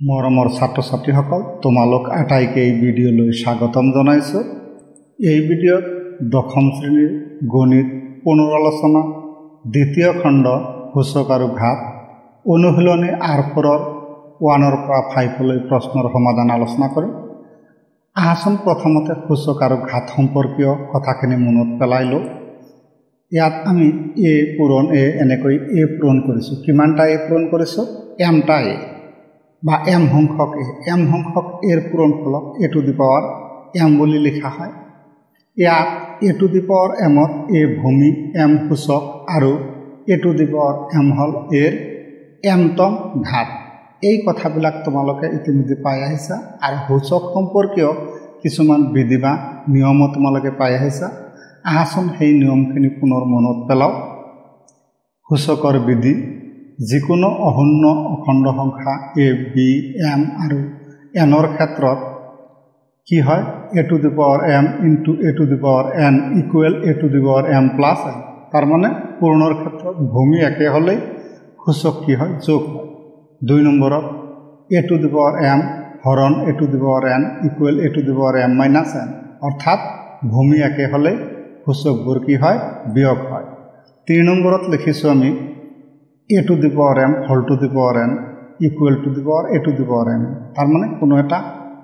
মৰমৰ ছাত্ৰ ছাত্ৰীসকল তোমালোক আটাইকে এই ভিডিঅ'লৈ স্বাগতম জনাইছোঁ। এই ভিডিঅ'ত দশম শ্ৰেণীৰ গণিত পুনৰালোচনা দ্বিতীয় খণ্ড সূচক আৰু ঘাত অনুশীলনী আৰ ফ'ৰৰ ওৱানৰ পৰা ফাইভলৈ প্ৰশ্নৰ সমাধান আলোচনা কৰিম। আহাচোন প্ৰথমতে সূচক আৰু ঘাত সম্পৰ্কীয় কথাখিনি মনত পেলাই লওঁ। ইয়াত আমি এ পূৰণ এ এনেকৈ এ পূৰণ কৰিছোঁ। কিমানটা এ পূৰণ কৰিছোঁ? এমটা এ বা এম সংখ্যক এ এম সংখ্যক এৰ পূৰণ ফলক a to the power m বুলি লিখা হয়। ইয়াত এ টু দি পাৱাৰ এমত এ ভূমি এম সূচক আৰু a to the power m হ'ল এৰ এমতম ঘাত এই কথাবিলাক তোমালোকে ইতিমধ্যে পাই আহিছা। আৰু সূচক সম্পৰ্কীয় কিছুমান বিধি বা নিয়মো তোমালোকে পাই আহিছা। আহাচোন সেই নিয়মখিনি পুনৰ মনত পেলাওক সূচকৰ বিধি যিকোনো অশূন্য অখণ্ড সংখ্যা এ বি এম আৰু এনৰ ক্ষেত্ৰত কি হয়? A to the power m into a to the power n equal a to the power m plus n তাৰমানে পূৰণৰ ক্ষেত্ৰত ভূমি একে হ'লেই সূচক কি হয়? যোগ হয়। দুই নম্বৰত a to the power m হৰণ a to the power n equal a to the power m minus n অৰ্থাৎ ভূমি একে হ'লেই সূচকবোৰ কি হয়? বিয়োগ হয়। তিনি নম্বৰত লিখিছোঁ আমি a to the power m whole to the power n equal to the power a to the power m তাৰমানে কোনো এটা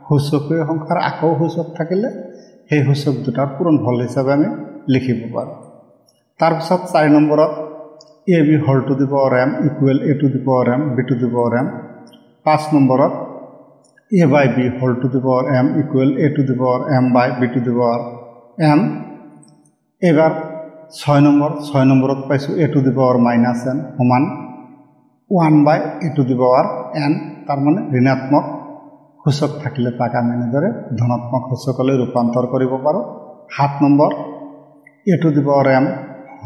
সূচকীয় সংখ্যাৰ আকৌ সূচক থাকিলে সেই সূচক দুটাৰ পূৰণ ফল হিচাপে আমি লিখিব পাৰোঁ তাৰপিছত চাৰি নম্বৰত a b whole to the power m equal a to the power m b to the power m পাঁচ নম্বৰত a by b whole to the power m equal a to the power m by b to the power m এইবাৰ ছয় নম্বৰ ছয় নম্বৰত পাইছোঁ a to the power minus n সমান one by a to the power n তাৰমানে ঋণাত্মক সূচক থাকিলে তাক আমি এনেদৰে ধনাত্মক সূচকলৈ ৰূপান্তৰ কৰিব পাৰোঁ। সাত number a to the power m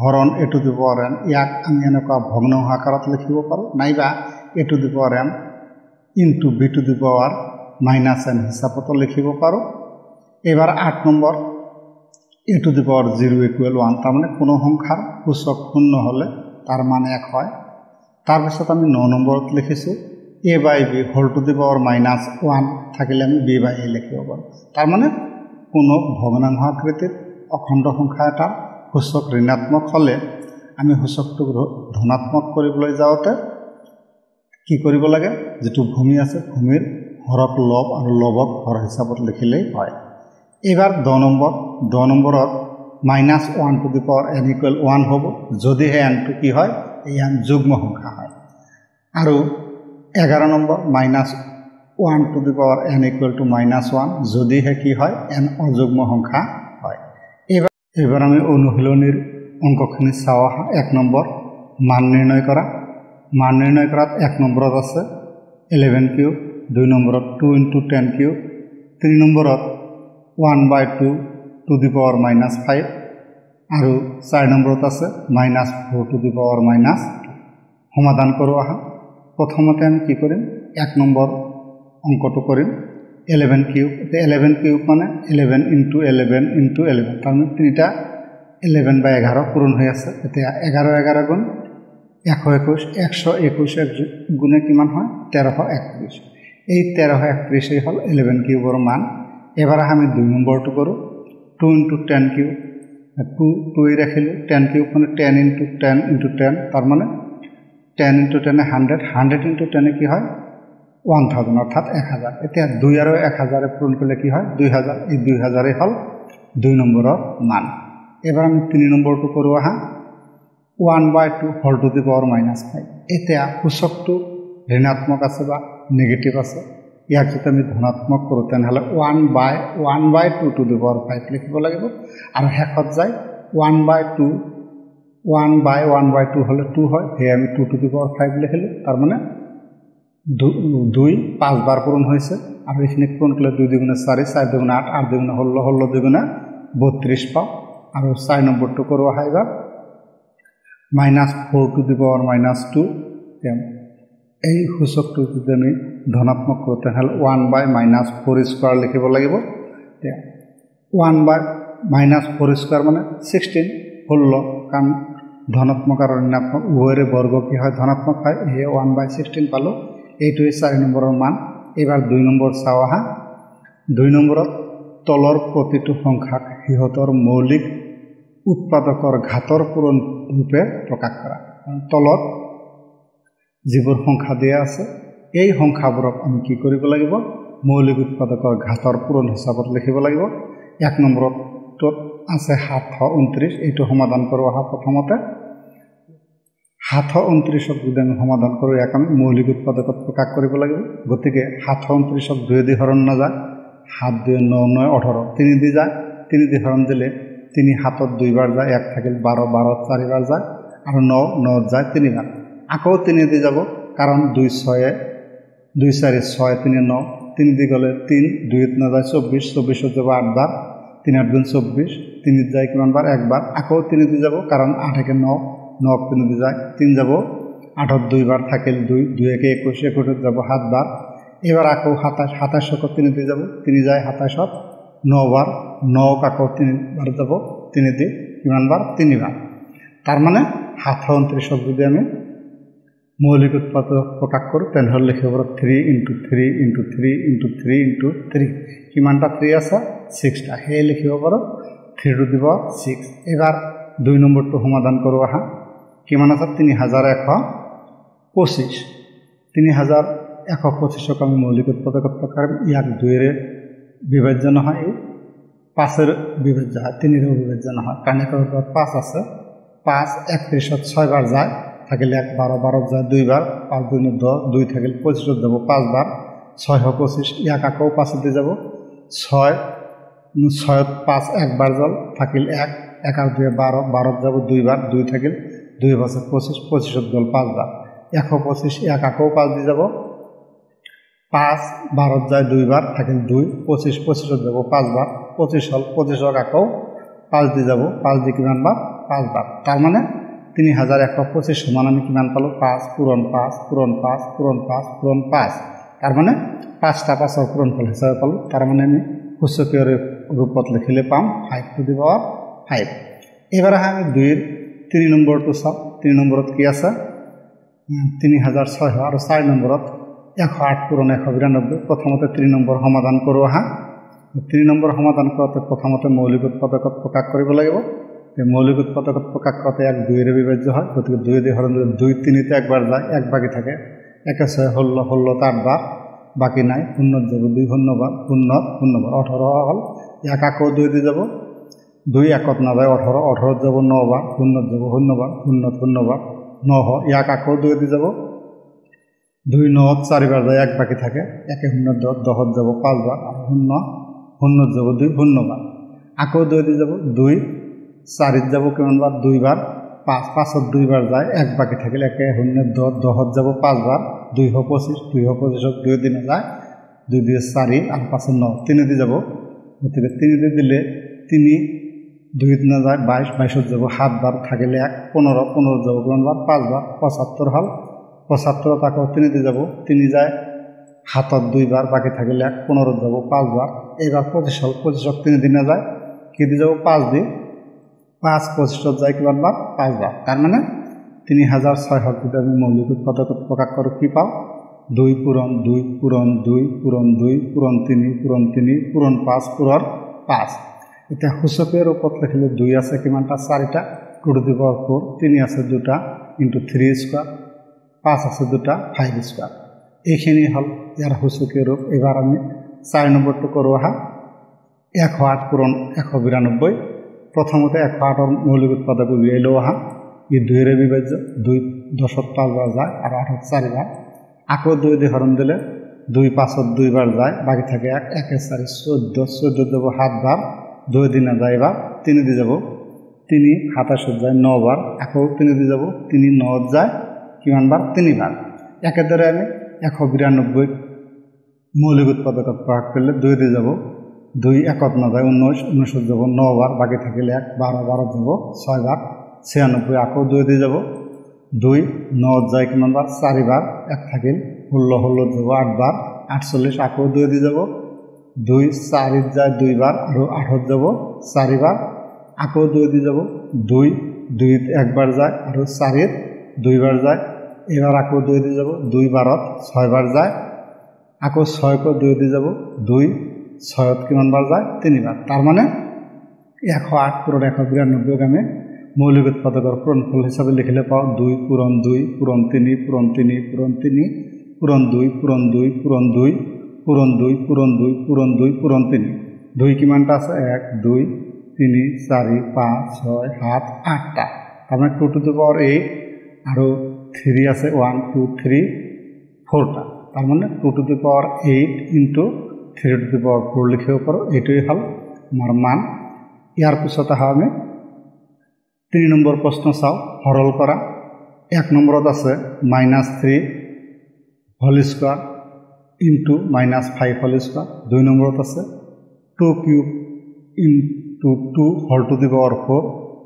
হৰণ a to the power n ইয়াক আমি এনেকুৱা ভগ্ন আকাৰত লিখিব পাৰোঁ। নাইবা a to the power m into b to the power minus n হিচাপতো লিখিব পাৰোঁ। এইবাৰ আঠ number a to the power zero' equal one তাৰমানে কোনো সংখ্যাৰ সূচক শূন্য হ'লে তাৰ মান এক হয়। তাৰপিছত আমি ন নম্বৰত লিখিছোঁ a by b whole to the power minus one থাকিলে আমি বি বাই এ লিখিব পাৰোঁ। তাৰমানে কোনো ভগ্নাংশ আকৃতিৰ অখণ্ড সংখ্যা এটাৰ সূচক ঋণাত্মক হ'লে আমি সূচকটোক ধনাত্মক কৰিবলৈ যাওঁতে কি কৰিব লাগে? যিটো ভূমি আছে ভূমিৰ হৰক লভ আৰু লভক হৰ হিচাপত লিখিলেই হয়। এইবাৰ দহ নম্বৰ দহ নম্বৰত minus one to the power n equal one হ'ব যদিহে এনটো কি হয় এই এন যুগ্ম সংখ্যা হয়। আৰু এঘাৰ number minus one to the power n equal to minus one যদিহে কি হয় এন অযুগ্ম সংখ্যা হয়। এইবাৰ এইবাৰ আমি অনুশীলনীৰ অংকখিনি চাওঁ আহা। এক নম্বৰ মান নিৰ্ণয় কৰা। মান নিৰ্ণয় কৰাত এক নম্বৰত আছে ইলেভেন কিউব দুই নম্বৰত টু ইণ্টু টেন কিউব তিনি নম্বৰত one by two to the power minus five আৰু চাৰি নম্বৰত আছে minus four to the power minus সমাধান কৰোঁ আহা প্ৰথমতে আমি কি কৰিম এক নম্বৰ অংকটো কৰিম ইলেভেন কিউব এতিয়া ইলেভেন কিউব মানে eleven into eleven into eleven তাৰমানে তিনিটা ইলেভেন বাই এঘাৰ পূৰণ হৈ আছে এতিয়া এঘাৰ এঘাৰ গুণ এশ একৈছ এশ একৈছ গুণে কিমান হয় তেৰশ একত্ৰিছ এই তেৰশ একত্ৰিছেই হ'ল ইলেভেন কিউবৰ মান এবাৰ আমি দুই নম্বৰটো কৰোঁ। Two into ten cube two টুৱে ৰাখিলোঁ। টেন কিউব মানে ten into ten into ten তাৰমানে টেন ইণ্টু টেনে হাণ্ড্ৰেড হাণ্ড্ৰেড ইণ্টু টেনে কি হয়? ওৱান থাউজেণ্ড অৰ্থাৎ এক হাজাৰ। এতিয়া দুই আৰু এক হাজাৰে পূৰণ কৰিলে কি হয়? দুই হাজাৰ। এই দুই হাজাৰেই হ'ল দুই নম্বৰৰ মান। এইবাৰ আমি তিনি নম্বৰটো কৰোঁ আহা। One by two whole to the power minus five এতিয়া সূচকটো ঋণাত্মক আছে বা নিগেটিভ আছে? ইয়াক যদি আমি ধনাত্মক কৰোঁ তেনেহ'লে one by one by two to the power five লিখিব লাগিব। আৰু শেষত যায় one by two one by one by two হ'লে টু হয়। সেয়ে আমি two to the power five লিখিলোঁ। তাৰমানে দুই পাঁচবাৰ পূৰণ হৈছে। আৰু এইখিনি পূৰণ কৰিলে দুই দুগুণে চাৰি চাৰি দুগুণে আঠ আঠ দুগুণে ষোল্ল ষোল্ল দুগুণে বত্ৰিছ পাওঁ। আৰু চাৰি নম্বৰটো কৰোঁ আহা এইবাৰ। Minus four to the power minus two এই সূচকটো যদি আমি ধনাত্মক কৰোঁ তেনেহ'লে one by minus four square লিখিব লাগিব। এতিয়া one by minus four square মানে ছিক্সটিন ষোল্ল কাৰণ ধনাত্মক আৰু ঋণাত্মক উভয়ৰে বৰ্গ কি হয়? ধনাত্মক হয়। সেয়ে ওৱান বাই ছিক্সটিন পালোঁ। এইটোৱে চাৰি নম্বৰৰ মান। এইবাৰ দুই নম্বৰ চাওঁ আহা। দুই নম্বৰত তলৰ প্ৰতিটো সংখ্যাক সিহঁতৰ মৌলিক উৎপাদকৰ ঘাতৰ পূৰণ ৰূপে প্ৰকাশ কৰা। তলত যিবোৰ সংখ্যা দিয়া আছে, এই সংখ্যাবোৰক আমি কি কৰিব লাগিব? মৌলিক উৎপাদকৰ ঘাতৰ পূৰণ হিচাপত লিখিব লাগিব। এক নম্বৰতত আছে সাতশ ঊনত্ৰিছ, এইটো সমাধান কৰোঁ অহা প্ৰথমতে। সাতশ ঊনত্ৰিছক যদি আমি সমাধান কৰোঁ, ইয়াক আমি মৌলিক উৎপাদকত প্ৰকাশ কৰিব লাগিব। গতিকে সাতশ ঊনত্ৰিছক দুয়েদি হৰণ নাযায়, সাত দুই ন ন ওঠৰ, তিনি দি যায়। তিনি দি হৰণ দিলে তিনি সাতত দুইবাৰ যায়, এক থাকিল বাৰ বাৰত চাৰিবাৰ যায়। আৰু ন নত যায় তিনিবাৰ। আকৌ তিনি দি যাব। কাৰণ দুই ছয়ে, দুই চাৰি, ছয়, তিনি, ন, তিনি দি গ'লে তিন, দুইত নাযায় চৌব্বিছ চৌব্বিছত যাব আঠবাৰ তিনি আঠ গুণ চৌব্বিছ তিনিত যায় কিমানবাৰ একবাৰ আকৌ তিনি দি যাব, কাৰণ আঠ একে ন, নক তিনি দি যায়, তিনি যাব। আঠত দুইবাৰ থাকিল দুই দুই একে একৈছ একৈছত যাব সাতবাৰ এইবাৰ আকৌ সাতাইছ সাতাইছক তিনি দি যাব, তিনি যায় সাতাইছত নবাৰ নক আকৌ তিনিবাৰ যাব তিনি দি কিমানবাৰ তিনিবাৰ তাৰমানে সাতশ ঊনত্ৰিছক যদি আমি মৌলিক উৎপাদক প্ৰকাশ কৰোঁ, তেনেহ'লে লিখিব পাৰোঁ three into three into three into three into three কিমানটা থ্ৰী আছে? ছিক্সটা সেয়ে লিখিব পাৰোঁ থ্ৰী টু দিব ছিক্স এইবাৰ দুই নম্বৰটো সমাধান কৰোঁ, আহা। কিমান আছে? তিনি হাজাৰ এশ পঁচিছ। তিনি হাজাৰ এশ পঁচিছক আমি মৌলিক উৎপাদকত প্ৰকাশ ইয়াক দুয়েৰে বিভাজ্য নহয়, এই পাঁচের বিভাজ্য হয় তিনিরেও বিভাজ্য কাৰণ একৰ পাঁচ আছে। পাঁচ একত্ৰিছত ছয়বাৰ যায়। থাকিলে এক বাৰ বাৰত যায় দুইবাৰ, পাঁচ দুই দহ দুই থাকিল পঁচিছত যাব পাঁচবাৰ। ছয়শো পঁচিছ, ইয়াক আকৌ পাঁচতে যাব। ছয় ছয়ত পাঁচ একবাৰ জল, থাকিল এক এক আৰু দুয়ে বাৰ, বাৰত যাব দুইবাৰ, দুই থাকিল দুই বছৰ পঁচিছ, পঁচিছত গ'ল পাঁচবাৰ। এশ পঁচিছ এক আকৌ পাঁচ দি যাব। পাঁচ, বাৰত যায় দুইবাৰ, থাকিল দুই, পঁচিছ, পঁচিছত যাব পাঁচবাৰ। পঁচিছ হ'ল, পঁচিছক আকৌ পাঁচ দি যাব, পাঁচ দি কিমানবাৰ? পাঁচবাৰ। তাৰমানে তিনি হাজাৰ এশ পঁচিছ সমান আমি কিমান পালোঁ? পাঁচ পূৰণ পাঁচ পূৰণ পাঁচ পূৰণ পাঁচ পূৰণ পাঁচ। তাৰমানে পাঁচটা পাঁচৰ পূৰণফল হিচাপে পালোঁ। তাৰমানে আমি সূচকীয় ৰূপত লিখিলে পাম five to the power five এইবাৰ আহে আমি দুইৰ তিনি নম্বৰটো চাওঁ। তিনি নম্বৰত কি আছে? তিনি হাজাৰ ছয়শো আৰু চাৰি নম্বৰত এশ আঠ পূৰণ এশ বিৰানব্বৈ প্ৰথমতে তিনি নম্বৰ সমাধান কৰোঁ আহা। তিনি নম্বৰ সমাধান কৰোঁতে প্ৰথমতে মৌলিক উৎপাদকত প্ৰকাশ কৰিব লাগিব। মৌলিক উৎপাদকত প্ৰকাশ কৰোঁতে এক দুইৰে বিভাজ্য হয়, গতিকে দুই দি হৰণ দুই তিনিতে একবাৰ যায়, এক বাকী থাকে। একে ছয় ষোল্ল ষোল্লত আঠবাৰ বাকী নাই শূন্যত যাব, দুই শূন্যবাৰ শূন্যত শূন্যবাৰ ওঠৰ হ'ল। ইয়াক আকৌ দুই দি যাব, দুই একত নাযায় ওঠৰ ওঠৰত যাব নবাৰ শূন্যত যাব শূন্যবাৰ শূন্যত শূন্যবাৰ নশ ইয়াক আকৌ দুই দি যাব। দুই নত চাৰিবাৰ যায়, এক বাকী থাকে, একে শূন্য দহ দহত যাব পাঁচবাৰ আৰু শূন্য শূন্যত যাব দুই শূন্যবাৰ আকৌ দুই দি যাব, দুই চাৰিত যাব কিমানবাৰ? দুইবাৰ। পাঁচ, পাঁচত দুইবাৰ যায়। এক বাকী থাকিলে একে শূন্য, দহ, দহত যাব পাঁচবাৰ। দুইশ পঁচিছ, দুইশ পঁচিছত দুই দিনে যায়। দুই দুই চাৰি আৰু পাঁচত ন। তিনি দি যাব। গতিকে তিনি দি দিলে তিনি দুইত নাযায় বাইছ, বাইছত যাব সাতবাৰ। থাকিলে এক, পোন্ধৰ, পোন্ধৰত যাব কিমানবাৰ? পাঁচবাৰ। পঁচাত্তৰ হ'ল। পঁচাত্তৰত আকৌ তিনি দি যাব। তিনি যায়। সাতত দুইবাৰ। বাকী থাকিলে এক, পোন্ধৰত যাব পাঁচবাৰ। এইবাৰ পঁচিছ হ'ল। পঁচিছত তিনি দিনে যায়। কি দি যাব? পাঁচ দি। পাঁচ পঁচিছত যায় কিমানবাৰ পাঁচবাৰ তাৰমানে তিনি হাজাৰ ছয়শত যদি আমি মৌলিক উৎপাদকত প্ৰকাশ কৰোঁ, কি পাওঁ দুই পূৰণ দুই পূৰণ দুই পূৰণ দুই পূৰণ তিনি পূৰণ তিনি পূৰণ পাঁচ পূৰণ পাঁচ। এতিয়া সূচকীয় ৰূপত লিখিলে দুই আছে কিমানটা চাৰিটা। Two to the power four তিনি আছে দুটা ইণ্টু থ্ৰী স্কুৱাৰ। পাঁচ আছে দুটা ফাইভ স্কুৱাৰ। এইখিনি হ'ল ইয়াৰ সূচকীয় ৰূপ। এইবাৰ আমি চাৰি নম্বৰটো কৰোঁ আহা। এশ আঠ পূৰণ এশ বিৰানব্বৈ। প্রথমত এক আটর মৌলিক উৎপাদক উলিয়াই লোহা ই দুইরে বিভাজ্য, দুই দশত পাঁচবার যায় আর আঠত চারিবার আকো দুই দিয়ে দিলে দুই পাঁচত দুইবার যায়, বাকি থাকে এক, একে চারি চোদ্দ চোদ্দ যাব সাতবার দুই দিনে যাইবার তিনি দি যাব। তিনি সাতাশত যায় নবার আকো তিনি দি যাব, তিনি নত যায় কিমানবার তিনিবার একেদরে আমি এশ বিরানব্বৈ মৌলিক উৎপাদকত প্ৰকাশ কৰিলে দুই দি যাব। দুই একত নাযায় ঊনৈছ ঊনৈছত যাব নবাৰ বাকী থাকিলে এক বাৰ বাৰত যাব ছয়বাৰ ছিয়ানব্বৈ আকৌ দুই দি যাব, দুই নত যায় কিমানবাৰ চাৰিবাৰ এক থাকিল, ষোল্ল ষোল্লত যাব আঠবাৰ আঠচল্লিছ আকৌ দুই দি যাব, দুই চাৰিত যায় দুইবাৰ আৰু আঠত যাব চাৰিবাৰ আকৌ দুই দি যাব, দুই দুইত একবাৰ যায়, আৰু চাৰিত দুইবাৰ যায় এইবাৰ আকৌ দুই দি যাব, দুই বাৰত ছয়বাৰ যায়, আকৌ ছয়কৈ দুই দি যাব, দুই ছয়ত কিমানবাৰ যায়? তিনিবাৰ। তাৰমানে এশ আঠ পূৰণ এশ বিৰান্নব্বৈক আমি মৌলিক উৎপাদকৰ পূৰণফল হিচাপে লিখিলে পাওঁ। দুই পূৰণ দুই, পূৰণ তিনি পূৰণ তিনি পূৰণ তিনি, পূৰণ দুই পূৰণ দুই পূৰণ দুই পূৰণ দুই পূৰণ দুই পূৰণ দুই, পূৰণ তিনি। দুই কিমানটা আছে? এক, দুই, তিনি, চাৰি, পাঁচ, ছয়, সাত, আঠটা। তাৰমানে two to the power eight আৰু থ্ৰী আছে। ওৱান টু থ্ৰী ফ'ৰটা তাৰমানে two to the power eight into three to power four লিখিব পাৰোঁ এইটোৱেই হ'ল আমাৰ মান ইয়াৰ পিছত আহা আমি তিনি নম্বৰ প্ৰশ্ন চাওঁ সৰল কৰা এক নম্বৰত আছে minus three whole square into minus five whole square দুই নম্বৰত আছে two cube into two whole to the power four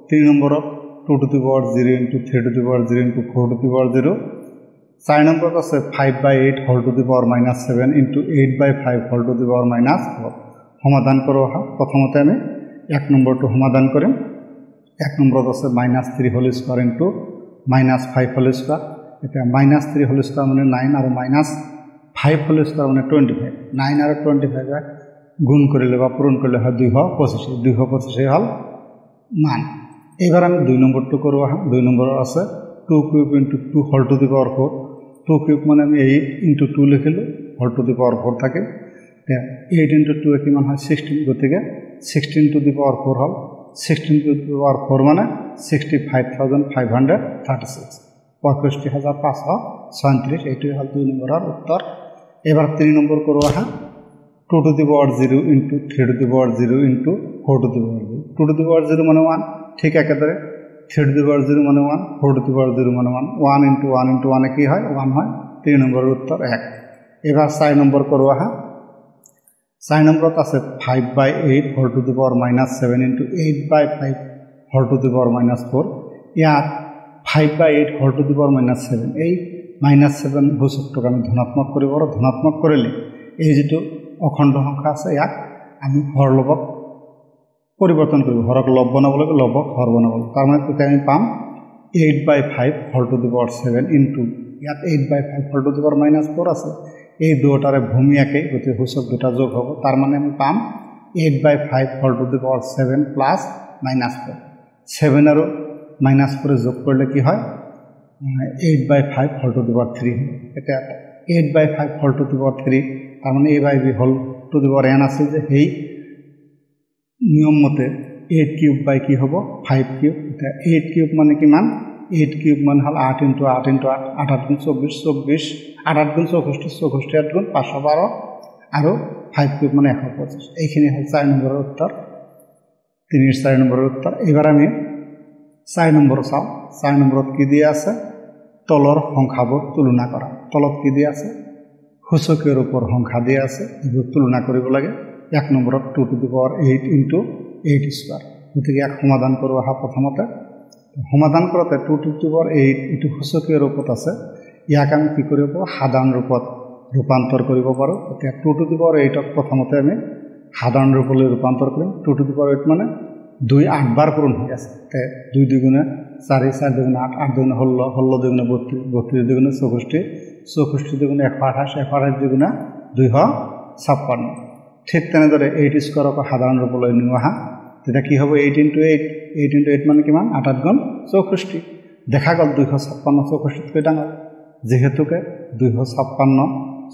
তিনি নম্বৰত two to the power zero' into three to the power zero' into four to the power zero' চাৰি নম্বৰত আছে five by eight whole to the power minus seven into eight by five whole to the power minus four সমাধান কৰোঁ অহা প্ৰথমতে আমি এক নম্বৰটো সমাধান কৰিম এক নম্বৰত আছে minus three whole square into minus five whole square এতিয়া মাইনাছ থ্ৰী হোল স্কোৱাৰ মানে নাইন আৰু মাইনাছ ফাইভ হোল স্কোৱাৰ মানে টুৱেণ্টি ফাইভ নাইন আৰু টুৱেণ্টি ফাইভে গুণ কৰিলে বা পূৰণ কৰিলে হয় দুইশ পঁচিছ দুইশ পঁচিছেই হ'ল মান এইবাৰ আমি দুই নম্বৰটো কৰোঁ আহা। দুই নম্বৰত আছে two cube into two whole to the power four two cube মানে আমি eight into two লিখিলোঁ whole to the power four থাকে। এইট ইনটু টুৱে কিমান হয় ছিক্সটিন গতিকে sixteen to the power four হ'ল। Sixteen to the power four মানে sixty five thousand five hundred thirty six পঁয়ষষ্ঠি হাজাৰ পাঁচশো ছয়ত্ৰিছ এইটোৱে হ'ল দুই নম্বৰৰ উত্তৰ এইবাৰ তিনি নম্বৰ কৰোঁ আহা two to the power zero into three to the power zero into four to the power zero two to the power zero মানে ওৱান ঠিক একেদৰে three to the power zero মানে one four to the power zero মানে one one into one into ওৱানে কি হয়? One হয়। তিনি নম্বৰৰ উত্তৰ এক। এইবাৰ চাৰি নম্বৰ কৰোঁ আহা। চাৰি নম্বৰত আছে five by eight whole to the power minus seven into eight by five whole to the power minus four ইয়াত five by eight whole to the power minus seven এই মাইনাছ ছেভেন সূচকটোক আমি ধনাত্মক কৰিব পাৰোঁ। ধনাত্মক কৰিলে এই যিটো অখণ্ড সংখ্যা আছে ইয়াক আমি হৰ লবক পৰিৱৰ্তন কৰিব। হৰক লব বনাব লাগিব লবক হৰ বনাব লাগিব তাৰমানে তেতিয়া আমি পাম eight by five whole to the power seven into ইয়াত eight by five whole to the power minus four আছে। এই দুটাৰে ভূমিয়াকে গতিকে সূচক দুটা যোগ হ'ব। তাৰমানে আমি পাম eight by five whole to the power seven plus minus four seven আৰু মাইনাছ ফ'ৰে যোগ কৰিলে কি হয়? Eight by five whole to the power three এতিয়া eight by five whole to the power three তাৰমানে a by b whole to the power n আছিল যে সেই নিয়ম মতে এইট কিউব বাই কি হ'ব? ফাইভ কিউব এতিয়া এইট কিউব মানে কিমান? এইট কিউব মানে হ'ল আঠ ইণ্টু আঠ ইণ্টু আঠ আঠ আঠ গুণ চৌব্বিছ চৌব্বিছ আঠ আঠ গুণ চৌষষ্ঠি চৌষষ্ঠি আঠ গুণ পাঁচশ বাৰ। আৰু ফাইভ কিউব মানে এশ পঁচিছ এইখিনি হ'ল চাৰি নম্বৰৰ উত্তৰ। তিনিৰ চাৰি নম্বৰৰ উত্তৰ। এইবাৰ আমি চাৰি নম্বৰ চাওঁ। চাৰি নম্বৰত কি দিয়া আছে? তলৰ সংখ্যাবোৰ তুলনা কৰা। তলত কি দিয়া আছে? সূচকীয়ৰ ওপৰ সংখ্যা দিয়া আছে। এইবোৰ তুলনা কৰিব লাগে। এক নম্বৰত two to the power eight into eight square গতিকে ইয়াক সমাধান কৰোঁ অহা প্ৰথমতে সমাধান কৰোঁতে two to the power eight এইটো সূচকীয় ৰূপত আছে। ইয়াক আমি কি কৰিব পাৰোঁ? সাধাৰণ ৰূপত ৰূপান্তৰ কৰিব পাৰোঁ। এতিয়া টু টু দি পাৱাৰ এইটক প্ৰথমতে আমি সাধাৰণ ৰূপলৈ ৰূপান্তৰ কৰিম। Two to the power eight মানে দুই আঠবাৰ পূৰণ হৈ আছে। দুই দুগুণে চাৰি চাৰি দুগুণে আঠ আঠ দুগুণে ষোল্ল ষোল্ল দুগুণে বত্ৰিছ বত্ৰিছ দুগুণে চৌষষ্ঠি চৌষষ্ঠি দুগুণে এশ আঠাইছ এশ আঠাইছ দুগুণে দুইশ ছাপন্ন ঠিক তেনেদৰে এইট স্কোৱাৰকো সাধাৰণ ৰূপলৈ আহা তেতিয়া কি হ'ব? Eight into eight eight into eight মানে কিমান? আঠাত গুণ চৌষষ্ঠি। দেখা গ'ল দুইশ ছাপন্ন চৌষষ্ঠিতকৈ ডাঙৰ। যিহেতুকে দুইশ ছাপন্ন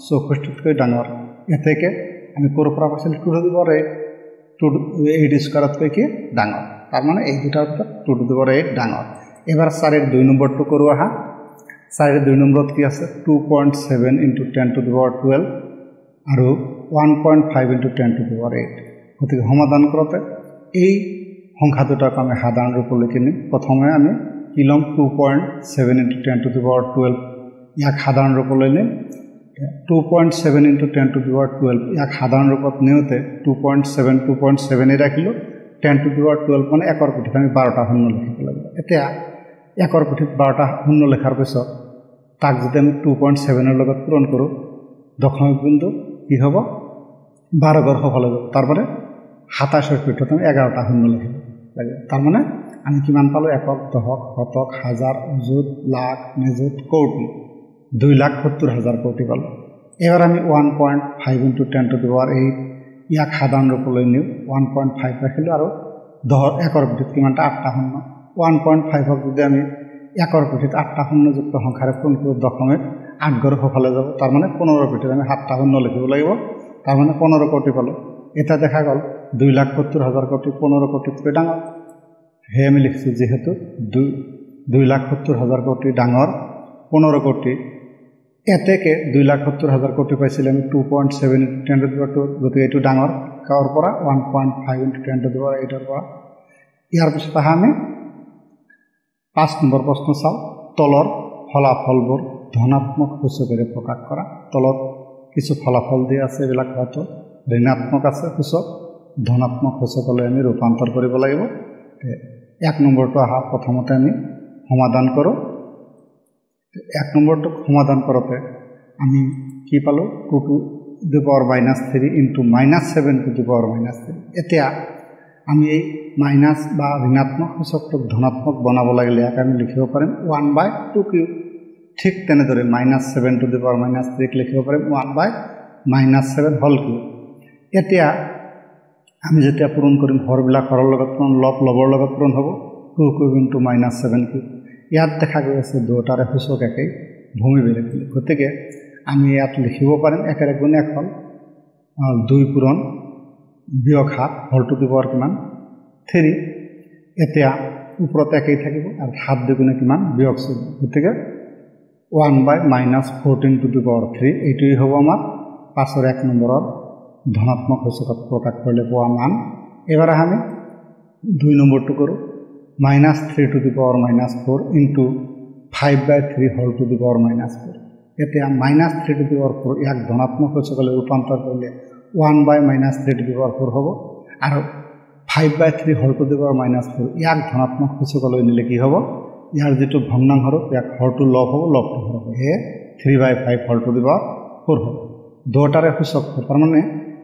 চৌষষ্ঠিতকৈ ডাঙৰ। এতেকে আমি ক'ৰ পৰা পাইছিলোঁ? Two to the power eight. Two eight স্কোৱাৰতকৈ কি? ডাঙৰ। তাৰমানে এই দুটাৰ ভিতৰত two to the power eight ডাঙৰ। এইবাৰ চাৰিৰ দুই নম্বৰটো কৰোঁ আহা। চাৰিৰ দুই নম্বৰত কি আছে? Two point seven into ten to the power twelve আৰু one point five into ten to power eight গতিকে সমাধান কৰোঁতে এই সংখ্যা দুটাক আমি সাধাৰণ ৰূপলৈ কিনিম প্ৰথমে আমি কি ল'ম? Two point seven into ten to power twelve ইয়াক সাধাৰণ ৰূপলৈ নিম two point seven into ten to power twelve ইয়াক সাধাৰণ ৰূপত নিওঁতে two point seven two point ছেভেনেই ৰাখিলোঁ। টেন টু পাৱাৰ টুৱেল্ভ মানে একৰ পুথিত আমি বাৰটা শূন্য লিখিব লাগিব। এতিয়া একৰ পুথিত বাৰটা শূন্য লিখাৰ পিছত তাক যদি আমি টু পইণ্ট ছেভেনৰ লগত পূৰণ কৰোঁ দশমিক বিন্দু কি হ'ব? বাৰ ঘৰ সফল হৈ যাব তাৰমানে সাতাইছৰ আমি এঘাৰটা শূন্য লিখিব লাগে। তাৰমানে আমি কিমান পালোঁ? একক দশক শতক হাজাৰ অযুত লাখ নিযুত কৌটি। দুই লাখ সত্তৰ হাজাৰ কৌটি পালোঁ। এবাৰ আমি one point five into ten to power eight. ইয়াক সাধাৰণ ৰূপলৈ নিওঁ। ওৱান পইণ্ট ফাইভ ৰাখিলোঁ আৰু দহৰ একৰ পিঠিত কিমানটা? আঠটা শূন্য। ওৱান পইণ্ট ফাইভক যদি আমি একৰ পিঠিত আঠটা শূন্যযুক্ত সংখ্যাৰে কৰোঁ দশমিক আঠ ঘৰ সফালে যাব তাৰমানে পোন্ধৰ পিঠিত আমি সাতটা শূন্য লিখিব লাগিব। তাৰমানে পোন্ধৰ কোটি পালোঁ। এতিয়া দেখা গ'ল দুই লাখ সত্তৰ হাজাৰ কোটি পোন্ধৰ কোটিতকৈ ডাঙৰ। সেয়ে আমি লিখিছোঁ যিহেতু দুই দুই লাখ সত্তৰ হাজাৰ কোটি ডাঙৰ পোন্ধৰ কোটি। এতেকে দুই লাখ সত্তৰ হাজাৰ কোটি পাইছিলে আমি two point seven into ten দিব টু গতিকে এইটো ডাঙৰ। কাৰ পৰা one point five into ten two দিব এইটৰ পৰা। ইয়াৰ পিছত আহা আমি পাঁচ নম্বৰ প্ৰশ্ন চাওঁ তলৰ ফলাফলবোৰ। ধনাত্মক সূচকেৰে প্ৰকাশ কৰা তলত কিছু ফলাফল দিয়া আছে এইবিলাক হয়তো ঋণাত্মক আছে সূচক ধনাত্মক সূচকলৈ আমি ৰূপান্তৰ কৰিব লাগিব। এক নম্বৰটো অহা প্ৰথমতে আমি সমাধান কৰোঁ। এক নম্বৰটোক সমাধান কৰোঁতে আমি কি পালোঁ? Two to the power minus three into minus seven to the power minus three এতিয়া আমি এই মাইনাছ বা ঋণাত্মক সূচকটোক ধনাত্মক বনাব লাগিলে ইয়াক আমি লিখিব পাৰিম। ওৱান বাই টু কিউ ঠিক তেনেদৰে minus seven to the power minus থ্ৰীক লিখিব পাৰিম one by minus seven whole cube এতিয়া আমি যেতিয়া পূৰণ কৰিম হৰবিলাক হৰৰ লগত পূৰণ লভ লবৰ লগত পূৰণ হ'ব two cube into minus seven cube ইয়াত দেখা গৈ আছে দুয়োটাৰে সূচক একেই ভূমি বেলেগ বেলেগ। গতিকে আমি ইয়াত লিখিব পাৰিম একেৰে গুণ এক হ'ল দুই পূৰণ বিয়গ সাত হলটো দিবৰ কিমান? থ্ৰী এতিয়া ওপৰত একেই থাকিব আৰু সাত দুগুণে কিমান? চৈধ্য। গতিকে one by minus fourteen to the power three এইটোৱেই হ'ব আমাৰ পাছৰ এক নম্বৰৰ ধনাত্মক সূচকত প্ৰকাশ কৰিলে পোৱা মান। এইবাৰ আমি দুই নম্বৰটো কৰোঁ minus three to the power minus four into five by three whole to the power minus four. এতিয়া minus three to the power four ইয়াক ধনাত্মক সূচকলৈ ৰূপান্তৰ কৰিলে one by minus three to the power four হ'ব আৰু five by three whole to the power minus four ইয়াক ধনাত্মক সূচকলৈ নিলে কি হ'ব? ইয়াৰ যিটো ভগ্নাংশ ৰূপ ইয়াক হৰটো লভ হ'ব লভটো হৰ হ'ব। সেয়ে three by five hall to the power four হ'ব। দুটাৰে সূচক তাৰমানে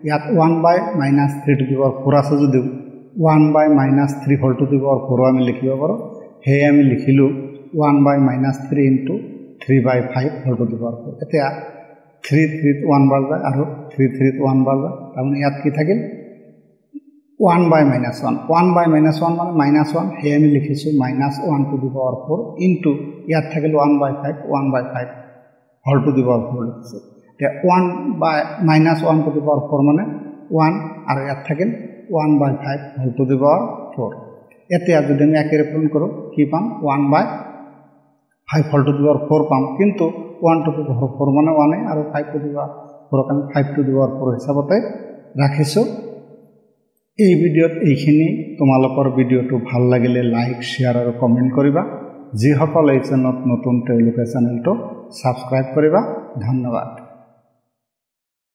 ইয়াত one by minus three to the power four আছে যদিও one by minus three hall to the power ফ'ৰো আমি লিখিব পাৰোঁ। সেয়ে আমি লিখিলোঁ one by minus three into three by five hall to the power four এতিয়া থ্ৰী থ্ৰীত ওৱান বাৰ যায় আৰু থ্ৰী থ্ৰীত ওৱান বাৰ যায়। তাৰমানে ইয়াত কি থাকিল? One by minus one one by minus one মানে মাইনাছ ওৱান সেয়ে আমি লিখিছোঁ minus one to the power four into ইয়াত থাকিল one by five one by five hall to the power four লিখিছোঁ। এতিয়া one by minus one to the power four মানে one আৰু ইয়াত থাকিল one by five hall to the power four এতিয়া যদি আমি একেৰে পূৰণ কৰোঁ কি পাম? One by five hall to the power four পাম। কিন্তু ওৱান টু পাৱাৰ ফ'ৰ মানে ওৱানে আৰু ফাইভ টু দি পাৱাৰ ফ'ৰক আমি five to the power four হিচাপতে ৰাখিছোঁ। এই ভিডিঅ'ত এইখিনি। তোমালোকৰ ভিডিঅ'টো ভাল লাগিলে লাইক শ্বেয়াৰ আৰু কমেণ্ট কৰিবা। যিসকল এই চেনেলত নতুন তেওঁলোকে চেনেলটো ছাবস্ক্ৰাইব কৰিবা। ধন্যবাদ।